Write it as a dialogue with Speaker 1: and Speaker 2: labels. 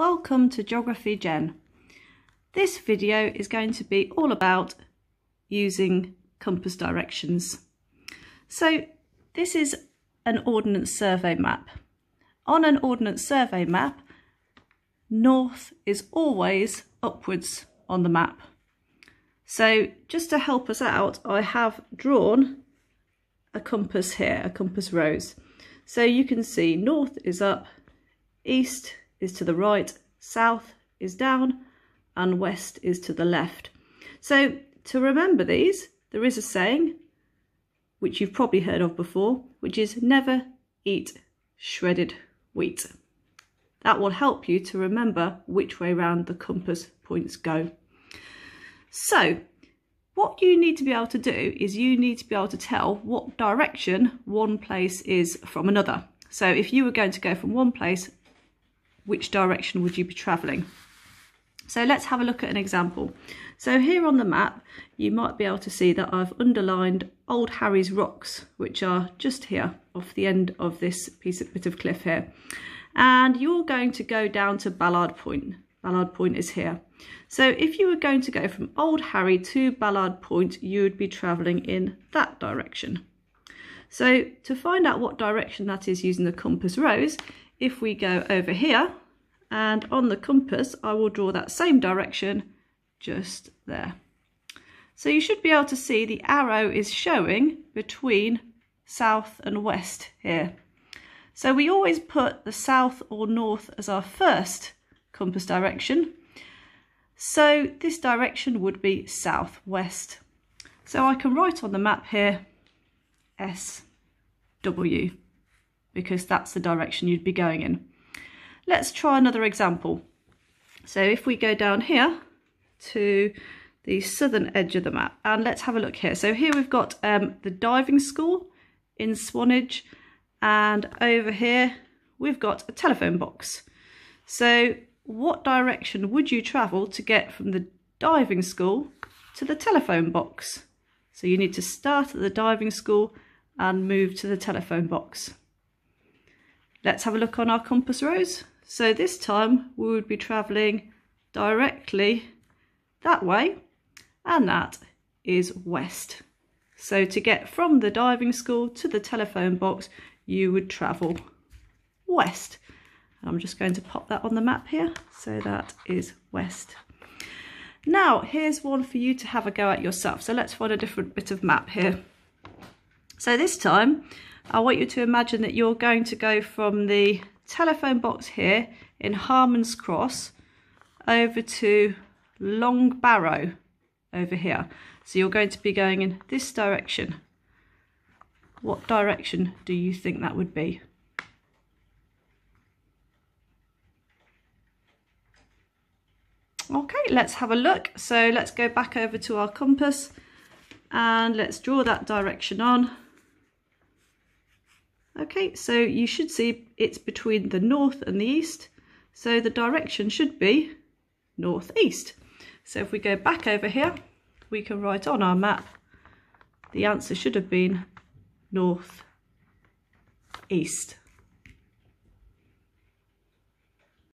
Speaker 1: Welcome to Geography Jen. This video is going to be all about using compass directions. So this is an Ordnance Survey map. On an Ordnance Survey map, north is always upwards on the map. So just to help us out, I have drawn a compass here, a compass rose. So you can see north is up, east is to the right, south is down, and west is to the left. So to remember these, there is a saying, which you've probably heard of before, which is never eat shredded wheat. That will help you to remember which way round the compass points go. So what you need to be able to do is you need to be able to tell what direction one place is from another. So if you were going to go from one place which direction would you be travelling? So let's have a look at an example. So here on the map, you might be able to see that I've underlined Old Harry's Rocks, which are just here off the end of this piece of bit of cliff here. And you're going to go down to Ballard Point. Ballard Point is here. So if you were going to go from Old Harry to Ballard Point, you would be travelling in that direction. So to find out what direction that is using the compass rose, if we go over here and on the compass I will draw that same direction just there. So you should be able to see the arrow is showing between south and west here. So we always put the south or north as our first compass direction. So this direction would be southwest. So I can write on the map here SW because that's the direction you'd be going in. Let's try another example. So if we go down here to the southern edge of the map and let's have a look here. So here we've got um, the diving school in Swanage and over here we've got a telephone box. So what direction would you travel to get from the diving school to the telephone box? So you need to start at the diving school and move to the telephone box. Let's have a look on our compass rose. So this time we would be travelling directly that way and that is west. So to get from the diving school to the telephone box you would travel west. I'm just going to pop that on the map here. So that is west. Now here's one for you to have a go at yourself. So let's find a different bit of map here. So this time I want you to imagine that you're going to go from the telephone box here in Harman's Cross over to Long Barrow over here. So you're going to be going in this direction. What direction do you think that would be? Okay, let's have a look. So let's go back over to our compass and let's draw that direction on. Okay, so you should see it's between the north and the east. So the direction should be northeast. So if we go back over here, we can write on our map, the answer should have been north east.